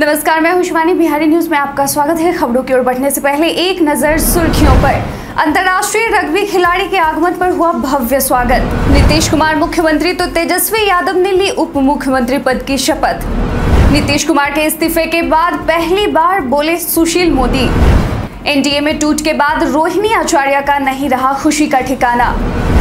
नमस्कार, मैं हूँ शिवानी। बिहारी न्यूज़ में आपका स्वागत है। खबरों की ओर बढ़ने से पहले एक नज़र सुर्खियों पर। अंतर्राष्ट्रीय रग्बी खिलाड़ी के आगमन पर हुआ भव्य स्वागत। नीतीश कुमार मुख्यमंत्री तो तेजस्वी यादव ने ली उप मुख्यमंत्री पद की शपथ। नीतीश कुमार के इस्तीफे के बाद पहली बार बोले सुशील मोदी। एनडीए में टूट के बाद रोहिणी आचार्य का नहीं रहा खुशी का ठिकाना।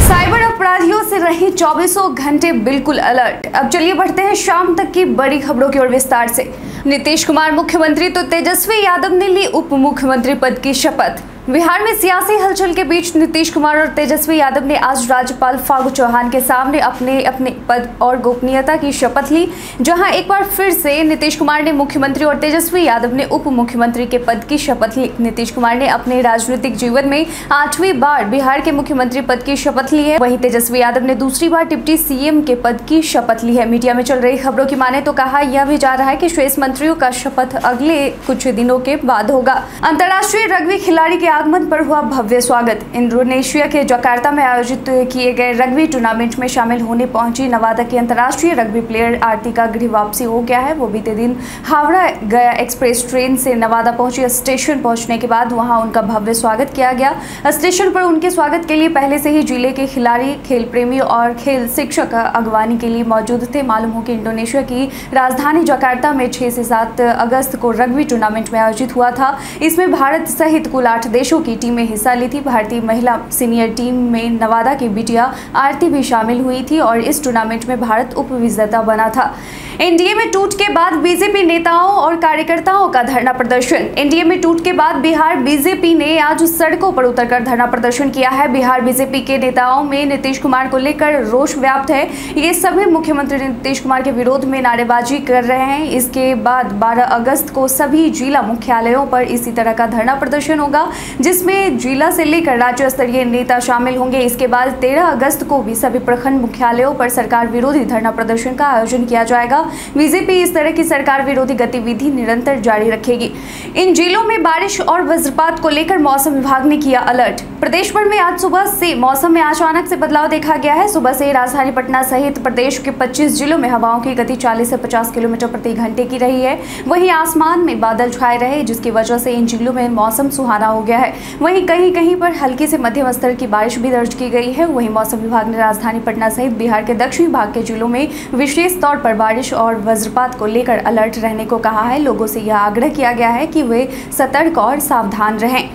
साइबर अपराधियों से रही चौबीसों घंटे बिल्कुल अलर्ट। अब चलिए बढ़ते हैं शाम तक की बड़ी खबरों की ओर विस्तार से। नीतीश कुमार मुख्यमंत्री तो तेजस्वी यादव ने ली उप मुख्यमंत्री पद की शपथ। बिहार में सियासी हलचल के बीच नीतीश कुमार और तेजस्वी यादव ने आज राज्यपाल फागू चौहान के सामने अपने अपने पद और गोपनीयता की शपथ ली, जहाँ एक बार फिर से नीतीश कुमार ने मुख्यमंत्री और तेजस्वी यादव ने उप मुख्यमंत्री के पद की शपथ ली। नीतीश कुमार ने अपने राजनीतिक जीवन में आठवीं बार बिहार के मुख्यमंत्री पद की शपथ ली है। वहीं तेजस्वी यादव ने दूसरी बार डिप्टी सीएम के पद की शपथ ली है। मीडिया में चल रही खबरों की माने तो कहा यह भी जा रहा है की शेष मंत्रियों का शपथ अगले कुछ दिनों के बाद होगा। अंतर्राष्ट्रीय रग्बी खिलाड़ी के आगमन पर हुआ भव्य स्वागत। इंडोनेशिया के जकार्ता में आयोजित किए गए रग्बी टूर्नामेंट में शामिल होने पहुँची नवादा की अंतर्राष्ट्रीय रग्बी प्लेयर आरती का गृह वापसी हो गया है। वो बीते दिन हावड़ा गया एक्सप्रेस ट्रेन से नवादा पहुँची। स्टेशन पहुँचने के बाद वहाँ उनका भव्य स्वागत किया गया। स्टेशन पर उनके स्वागत के लिए पहले से ही ज़िले के खिलाड़ी खेल प्रेमी और खेल शिक्षक अगवानी के लिए मौजूद थे। मालूम हो कि इंडोनेशिया की राजधानी जकार्ता में छह से सात अगस्त को रग्बी टूर्नामेंट में आयोजित हुआ था। इसमें भारत सहित कुल आठ देशों की टीमें हिस्सा ली थी। भारतीय महिला सीनियर टीम में नवादा की बिटिया आरती भी शामिल हुई थी और इस टूर्नामेंट में भारत उप बना था। एनडीए में टूट के बाद बीजेपी नेताओं और कार्यकर्ताओं का धरना प्रदर्शन। एनडीए में टूट के बाद बिहार बीजेपी ने आज सड़कों पर उतरकर धरना प्रदर्शन किया है। बिहार बीजेपी के नेताओं में नीतीश कुमार को लेकर रोष व्याप्त है। ये सभी मुख्यमंत्री नीतीश कुमार के विरोध में नारेबाजी कर रहे हैं। इसके बाद 12 अगस्त को सभी जिला मुख्यालयों पर इसी तरह का धरना प्रदर्शन होगा। जिसमें जिला से लेकर राज्य स्तरीय नेता शामिल होंगे। इसके बाद तेरह अगस्त को भी सभी प्रखंड मुख्यालयों पर सरकार विरोधी धरना प्रदर्शन का आयोजन किया जाएगा। बीजेपी इस तरह की सरकार विरोधी गतिविधि निरंतर जारी रखेगी। इन जिलों में बारिश और वज्रपात को लेकर मौसम विभाग ने किया अलर्ट। प्रदेश भर में आज सुबह से मौसम में अचानक से बदलाव देखा गया है। सुबह से राजधानी पटना सहित प्रदेश के 25 जिलों में हवाओं की गति 40 से 50 किलोमीटर प्रति घंटे की रही है। वहीं आसमान में बादल छाए रहे, जिसकी वजह से इन जिलों में मौसम सुहाना हो गया है। वहीं कहीं कहीं पर हल्की से मध्यम स्तर की बारिश भी दर्ज की गई है। वहीं मौसम विभाग ने राजधानी पटना सहित बिहार के दक्षिणी भाग के जिलों में विशेष तौर पर बारिश और वज्रपात को लेकर अलर्ट रहने को कहा है। लोगों से यह आग्रह किया गया है कि वे सतर्क और सावधान रहें।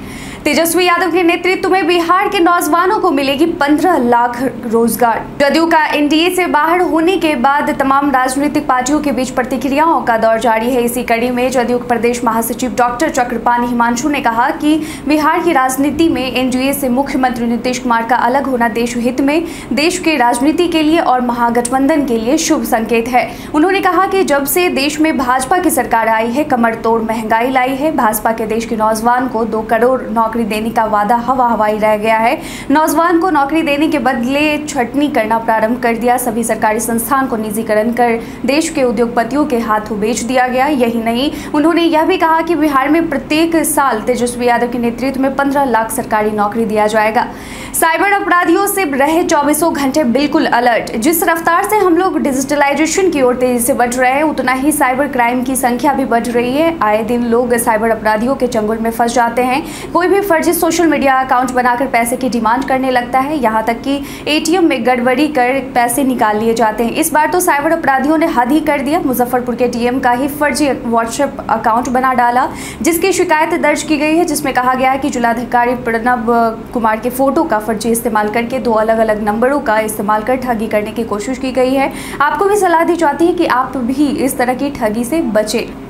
तेजस्वी यादव के नेतृत्व में बिहार के नौजवानों को मिलेगी 15 लाख रोज़गार। जदयू का एनडीए से बाहर होने के बाद तमाम राजनीतिक पार्टियों के बीच प्रतिक्रियाओं का दौर जारी है। इसी कड़ी में जदयू प्रदेश महासचिव डॉक्टर चक्रपाणी हिमांशु ने कहा कि बिहार की राजनीति में एनडीए से मुख्यमंत्री नीतीश कुमार का अलग होना देश हित में, देश के राजनीति के लिए और महागठबंधन के लिए शुभ संकेत है। उन्होंने कहा कि जब से देश में भाजपा की सरकार आई है, कमर तोड़ महँगाई लाई है। भाजपा के देश के नौजवान को दो करोड़ नौकरी देने का वादा हवा हवाई रह गया है। नौजवान को नौकरी देने के बदले छटनी करना प्रारंभ कर दिया। सभी सरकारी संस्थान को निजीकरण कर देश के उद्योगपतियों के हाथों बेच दिया गया। यही नहीं, उन्होंने यह भी कहा कि बिहार में प्रत्येक साल तेजस्वी यादव के नेतृत्व में पंद्रह लाख सरकारी नौकरी दिया जाएगा। साइबर अपराधियों से रहे चौबीसों घंटे बिल्कुल अलर्ट। जिस रफ्तार से हम लोग डिजिटलाइजेशन की ओर तेज़ी से बढ़ रहे हैं, उतना ही साइबर क्राइम की संख्या भी बढ़ रही है। आए दिन लोग साइबर अपराधियों के चंगुल में फंस जाते हैं। कोई भी फर्जी सोशल मीडिया अकाउंट बनाकर पैसे की डिमांड करने लगता है। यहाँ तक कि एटीएम में गड़बड़ी कर पैसे निकाल लिए जाते हैं। इस बार तो साइबर अपराधियों ने हद ही कर दिया। मुजफ्फरपुर के डीएम का ही फर्जी व्हाट्सएप अकाउंट बना डाला, जिसकी शिकायत दर्ज की गई है, जिसमें कहा गया है कि जिलाधिकारी प्रणब कुमार के फ़ोटो का फर्जी इस्तेमाल करके दो अलग अलग नंबरों का इस्तेमाल कर ठगी करने की कोशिश की गई है। आपको भी सलाह दी जाती है कि आप भी इस तरह की ठगी से बचें।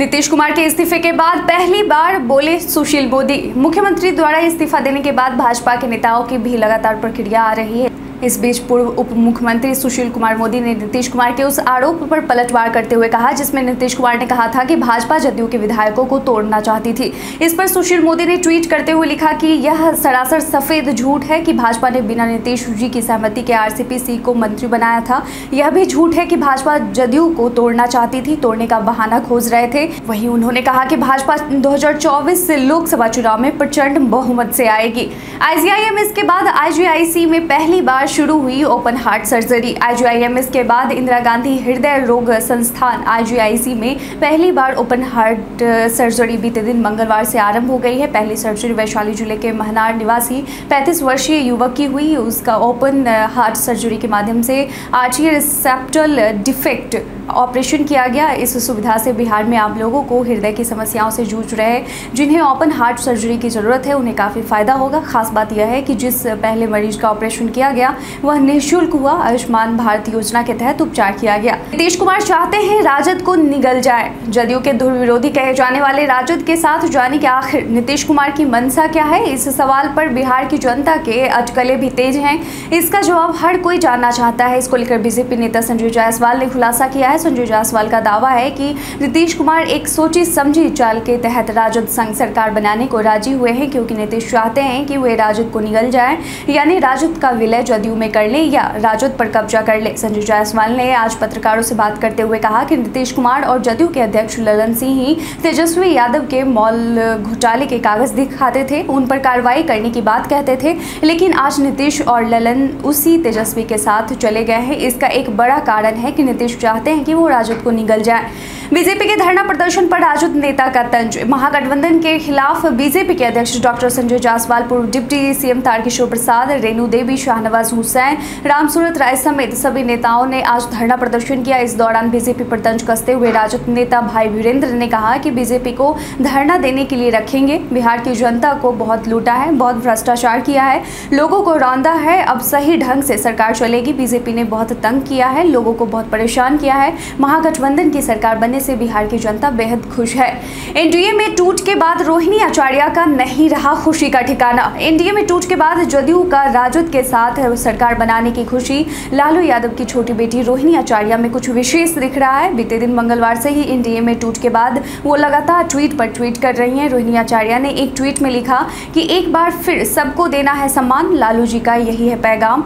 नीतीश कुमार के इस्तीफे के बाद पहली बार बोले सुशील मोदी। मुख्यमंत्री द्वारा इस्तीफा देने के बाद भाजपा के नेताओं की भी लगातार प्रक्रिया आ रही है। इस बीच पूर्व उप मुख्यमंत्री सुशील कुमार मोदी ने नीतीश कुमार के उस आरोप पर पलटवार करते हुए कहा, जिसमें नीतीश कुमार ने कहा था कि भाजपा जदयू के विधायकों को तोड़ना चाहती थी। इस पर सुशील मोदी ने ट्वीट करते हुए लिखा कि यह सरासर सफ़ेद झूठ है कि भाजपा ने बिना नीतीश जी की सहमति के आरसीपी को मंत्री बनाया था। यह भी झूठ है कि भाजपा जदयू को तोड़ना चाहती थी, तोड़ने का बहाना खोज रहे थे। वहीं उन्होंने कहा कि भाजपा 2024 से लोकसभा चुनाव में प्रचंड बहुमत से आएगी। आईजीआईएम इसके बाद आईजीआईसी में पहली बार शुरू हुई ओपन हार्ट सर्जरी। आईजीआईएमएस के बाद इंदिरा गांधी हृदय रोग संस्थान आईजीआईसी में पहली बार ओपन हार्ट सर्जरी बीते दिन मंगलवार से आरंभ हो गई है। पहली सर्जरी वैशाली ज़िले के महनार निवासी 35 वर्षीय युवक की हुई। उसका ओपन हार्ट सर्जरी के माध्यम से आर्टियर सेप्टल डिफेक्ट ऑपरेशन किया गया। इस सुविधा से बिहार में आम लोगों को हृदय की समस्याओं से जूझ रहे जिन्हें ओपन हार्ट सर्जरी की ज़रूरत है, उन्हें काफ़ी फ़ायदा होगा। खास बात यह है कि जिस पहले मरीज़ का ऑपरेशन किया गया, वह निःशुल्क हुआ आयुष्मान भारत योजना के तहत उपचार किया गया। नीतीश कुमार चाहते हैं राजद को निगल जाए। जदयू के दुर्विरोधी कहे जाने वाले राजद के साथ जाने के आखिर। नीतीश कुमार की मनसा क्या है? इस सवाल पर बिहार की जनता के अटकले भी तेज हैं। इसका जवाब हर कोई जानना चाहता है। इसको लेकर बीजेपी नेता संजय जायसवाल ने खुलासा किया है। संजय जायसवाल का दावा है कि नीतीश कुमार एक सोची समझी चाल के तहत राजद संघ सरकार बनाने को राज़ी हुए हैं, क्योंकि नीतीश चाहते हैं कि वे राजद को निगल जाए, यानी राजद का विलय जदयू में कर ले या राजद पर कब्जा कर ले। संजय जायसवाल ने आज पत्रकारों से बात करते हुए कहा कि नीतीश कुमार और जदयू के अध्यक्ष ललन सिंह ही तेजस्वी यादव के मॉल घोटाले के कागज़ दिखाते थे, उन पर कार्रवाई करने की बात कहते थे, लेकिन आज नीतीश और ललन उसी तेजस्वी के साथ चले गए हैं। इसका एक बड़ा कारण है कि नीतीश चाहते हैं वो राजद को निगल जाए। बीजेपी के धरना प्रदर्शन पर राजद नेता का तंज। महागठबंधन के खिलाफ बीजेपी के अध्यक्ष डॉक्टर संजय जायसवाल, पूर्व डिप्टी सीएम तारकिशोर प्रसाद, रेणु देवी, शाहनवाज हुसैन, रामसूरत राय समेत सभी नेताओं ने आज धरना प्रदर्शन किया। इस दौरान बीजेपी पर तंज कसते हुए राजद नेता भाई वीरेंद्र ने कहा कि बीजेपी को धरना देने के लिए रखेंगे। बिहार की जनता को बहुत लूटा है, बहुत भ्रष्टाचार किया है। लोगों को रौंदा है, अब सही ढंग से सरकार चलेगी। बीजेपी ने बहुत तंग किया है, लोगों को बहुत परेशान किया है। महागठबंधन की सरकार बनने से बिहार की जनता बेहद खुश है। एनडीए में टूट के बाद रोहिणी आचार्य का नहीं रहा खुशी का ठिकाना। एनडीए में टूट के बाद जदयू का राजद के साथ सरकार बनाने की खुशी। लालू यादव की छोटी बेटी रोहिणी आचार्य में कुछ विशेष दिख रहा है। बीते दिन मंगलवार से ही एनडीए में टूट के बाद वो लगातार ट्वीट पर ट्वीट कर रही हैं। रोहिणी आचार्य ने एक ट्वीट में लिखा कि एक बार फिर सबको देना है सम्मान। लालू जी का यही है पैगाम।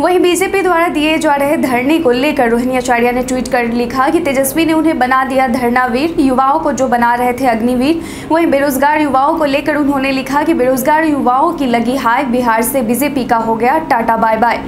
वहीं बीजेपी द्वारा दिए जा रहे धरने को लेकर रोहिणी आचार्य ने ट्वीट कर लिखा कि तेजस्वी ने उन्हें बना दिया धरनावीर युवाओं को जो बना रहे थे अग्निवीर, वहीं बेरोजगार युवाओं को लेकर उन्होंने लिखा कि बेरोजगार युवाओं की लगी हाय, बिहार से बीजेपी का हो गया टाटा बाय बाय।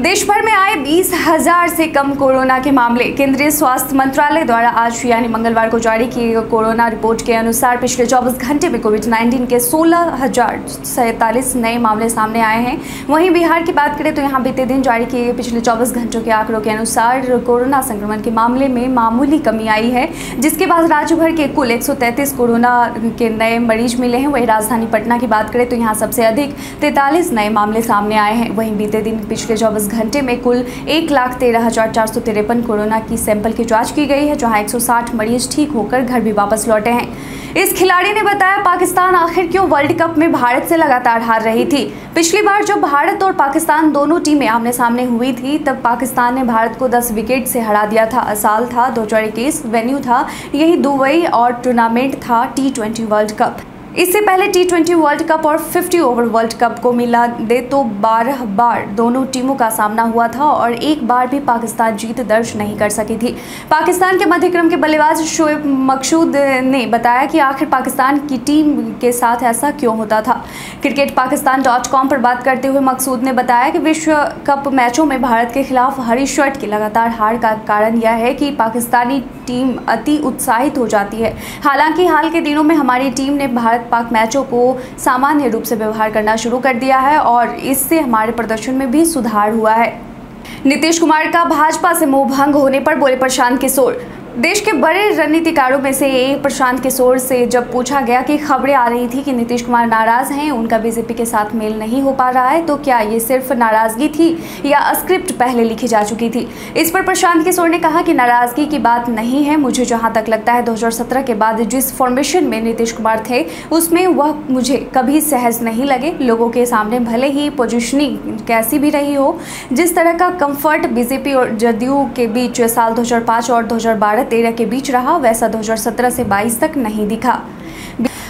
देश भर में आए बीस हज़ार से कम कोरोना के मामले। केंद्रीय स्वास्थ्य मंत्रालय द्वारा आज यानी मंगलवार को जारी की गई कोरोना रिपोर्ट के अनुसार पिछले 24 घंटे में कोविड 19 के सोलह हज़ार सैंतालीस नए मामले सामने आए हैं। वहीं बिहार की बात करें तो यहाँ बीते दिन जारी किए गए पिछले 24 घंटों के आंकड़ों के अनुसार कोरोना संक्रमण के मामले में मामूली कमी आई है, जिसके बाद राज्य भर के कुल एक सौ तैंतीस कोरोना के नए मरीज़ मिले हैं। वहीं राजधानी पटना की बात करें तो यहाँ सबसे अधिक तैतालीस नए मामले सामने आए हैं। वहीं बीते दिन पिछले चौबीस घंटे में कुल एक लाख तेरह हज़ार चार सौ तिरपन कोरोना की सैंपल की जाँच की गई है, जहाँ 160 मरीज़ ठीक होकर घर भी वापस लौटे हैं। इस खिलाड़ी ने बताया, पाकिस्तान आखिर क्यों वर्ल्ड कप में भारत से लगातार हार रही थी? पिछली बार जब भारत और पाकिस्तान दोनों टीमें आमने सामने हुई थी, तब पाकिस्तान ने भारत को 10 विकेट से हरा दिया था। साल था, दो हज़ार इक्कीस, वेन्यू था, यही दुबई और टूर्नामेंट था टी वर्ल्ड कप। इससे पहले टी वर्ल्ड कप और 50 ओवर वर्ल्ड कप को मिला दे तो 12 बार दोनों टीमों का सामना हुआ था और एक बार भी पाकिस्तान जीत दर्ज नहीं कर सकी थी। पाकिस्तान के मध्यक्रम के बल्लेबाज शोएब मकसूद ने बताया कि आखिर पाकिस्तान की टीम के साथ ऐसा क्यों होता था। क्रिकेट पाकिस्तान डॉट कॉम पर बात करते हुए मकसूद ने बताया कि विश्व कप मैचों में भारत के खिलाफ हरी शर्ट की लगातार हार का कारण यह है कि पाकिस्तानी टीम अति उत्साहित हो जाती है। हालाँकि हाल के दिनों में हमारी टीम ने भारत पाक मैचों को सामान्य रूप से व्यवहार करना शुरू कर दिया है और इससे हमारे प्रदर्शन में भी सुधार हुआ है। नीतीश कुमार का भाजपा से मोह भंग होने पर बोले प्रशांत किशोर। देश के बड़े रणनीतिकारों में से एक प्रशांत किशोर से जब पूछा गया कि खबरें आ रही थी कि नीतीश कुमार नाराज़ हैं, उनका बीजेपी के साथ मेल नहीं हो पा रहा है तो क्या ये सिर्फ़ नाराज़गी थी या स्क्रिप्ट पहले लिखी जा चुकी थी? इस पर प्रशांत किशोर ने कहा कि नाराज़गी की बात नहीं है, मुझे जहाँ तक लगता है 2017 के बाद जिस फॉर्मेशन में नीतीश कुमार थे, उसमें वह मुझे कभी सहज नहीं लगे। लोगों के सामने भले ही पोजिशनिंग कैसी भी रही हो, जिस तरह का कंफर्ट बीजेपी और जदयू के बीच साल 2005 और 2012 तेरह के बीच रहा, वैसा 2017 से 22 तक नहीं दिखा।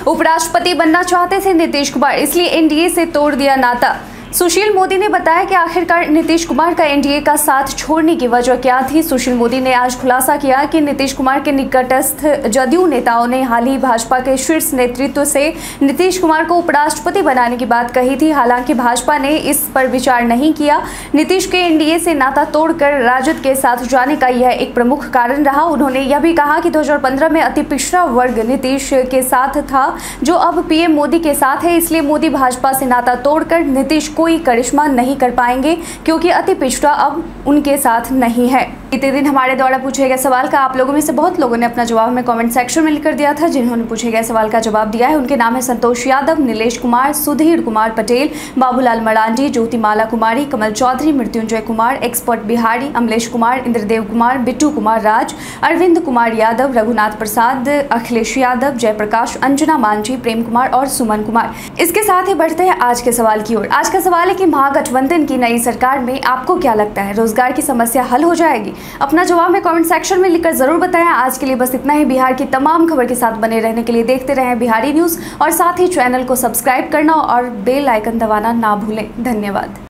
उपराष्ट्रपति बनना चाहते थे नीतीश कुमार, इसलिए एनडीए से तोड़ दिया नाता। सुशील मोदी ने बताया कि आखिरकार नीतीश कुमार का एनडीए का साथ छोड़ने की वजह क्या थी? सुशील मोदी ने आज खुलासा किया कि नीतीश कुमार के निकटस्थ जदयू नेताओं ने हाल ही भाजपा के शीर्ष नेतृत्व से नीतीश कुमार को उपराष्ट्रपति बनाने की बात कही थी। हालाँकि भाजपा ने इस पर विचार नहीं किया। नीतीश के एनडीए से नाता तोड़कर राजद के साथ जाने का यह एक प्रमुख कारण रहा। उन्होंने यह भी कहा कि 2015 में अति पिछड़ा वर्ग नीतीश के साथ था, जो अब पीएम मोदी के साथ है। इसलिए मोदी भाजपा से नाता तोड़कर नीतीश कोई करिश्मा नहीं कर पाएँगे क्योंकि अति पिछड़ा अब उनके साथ नहीं है। बीते दिन हमारे द्वारा पूछे गए सवाल का आप लोगों में से बहुत लोगों ने अपना जवाब हमें कमेंट सेक्शन में लिखकर दिया था, जिन्होंने पूछे गए सवाल का जवाब दिया है। उनके नाम है संतोष यादव, नीलेश कुमार, सुधीर कुमार पटेल, बाबूलाल मरांडी, ज्योतिमाला कुमारी, कमल चौधरी, मृत्युंजय कुमार एक्सपर्ट बिहारी, अमलेश कुमार, इंद्रदेव कुमार, बिट्टू कुमार राज, अरविंद कुमार यादव, रघुनाथ प्रसाद, अखिलेश यादव, जयप्रकाश, अंजना मांझी, प्रेम कुमार और सुमन कुमार। इसके साथ ही बढ़ते हैं आज के सवाल की ओर। आज का सवाल है कि महागठबंधन की नई सरकार में आपको क्या लगता है? रोज़गार की समस्या हल हो जाएगी? अपना जवाब में कमेंट सेक्शन में लिखकर ज़रूर बताएँ। आज के लिए बस इतना ही। बिहार की तमाम खबर के साथ बने रहने के लिए देखते रहें बिहारी न्यूज़ और साथ ही चैनल को सब्सक्राइब करना और बेल आइकन दबाना ना भूलें। धन्यवाद।